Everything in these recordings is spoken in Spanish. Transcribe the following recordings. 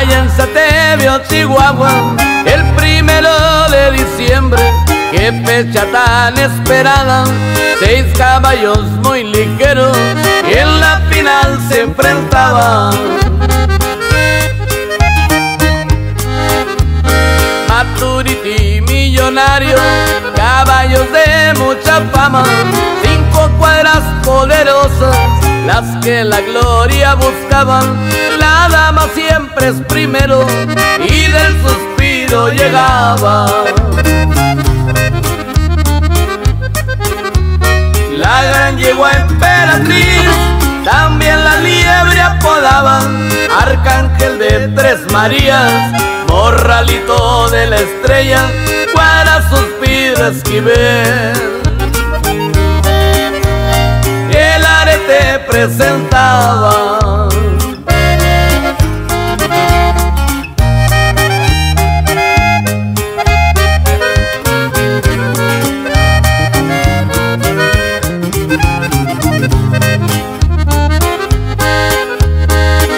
allá en Satevio, Chihuahua, el primero de diciembre. Qué fecha tan esperada, seis caballos muy ligeros en la final se enfrentaban. Maturity millonario, caballos de mucha fama, cinco cuadras poderosas, las que la gloria buscaban. La dama siempre es primero y del suspiro llegaba. La gran yegua emperatriz, también la liebre apodaban, arcángel de tres Marías, morralito de la estrella, para suspiro esquivel. Arete presentaba.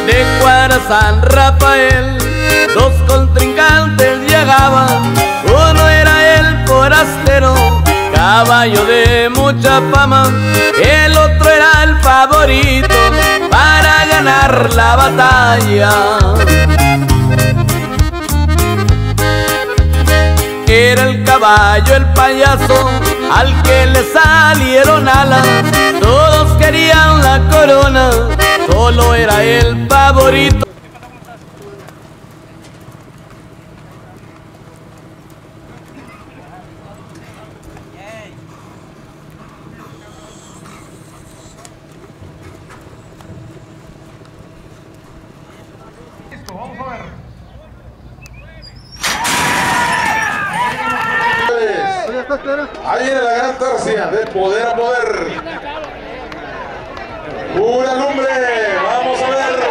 De cuadra San Rafael, dos contrincantes caballo de mucha fama. El otro era el favorito para ganar la batalla. Era el caballo, el payaso, al que le salieron alas. Todos querían la corona, solo era el favorito. Vamos a ver. Ahí viene la gran tercia, de poder a poder. Pura lumbre, vamos a ver.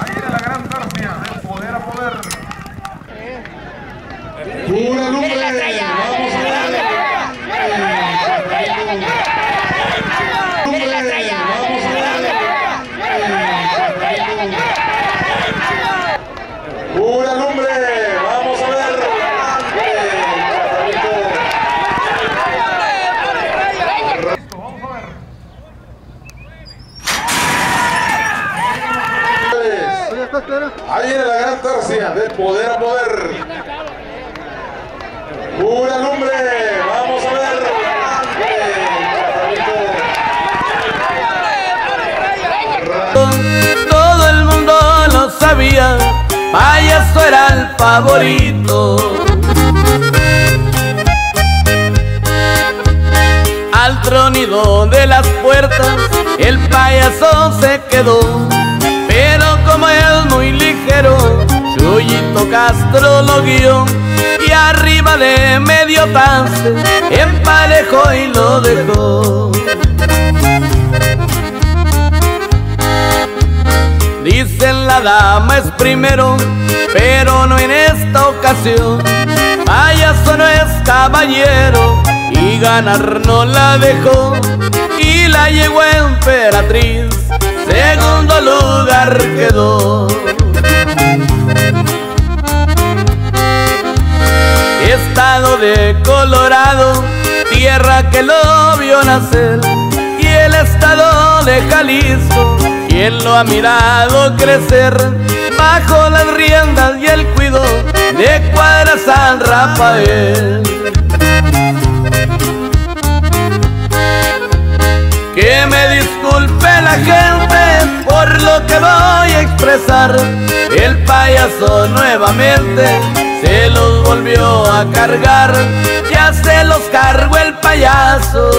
Ahí viene la gran tercia, de poder a poder. Pura lumbre, vamos a ver. Lumbre, vamos a ver. Pura lumbre, vamos a ver. Listo, vamos a ver. Ahí viene la gran tercia, de poder a poder. Pura lumbre, vamos a ver. Todo el mundo lo sabía, payaso era el favorito. Al tronido de las puertas, el payaso se quedó. Ligero, Chuyito Castro lo guió. Y arriba de medio pase, emparejó y lo dejó. Dicen la dama es primero, pero no en esta ocasión. Payaso no es caballero y ganar no la dejó. Y la llegó emperatriz, segundo lugar quedó. Estado de Colorado, tierra que lo vio nacer. Y el estado de Jalisco, quien lo ha mirado crecer. Bajo las riendas y el cuido de Cuadra San Rafael. Que me disculpe la gente por lo que voy a expresar. El payaso nuevamente se los volvió a cargar. Ya se los cargó el payaso.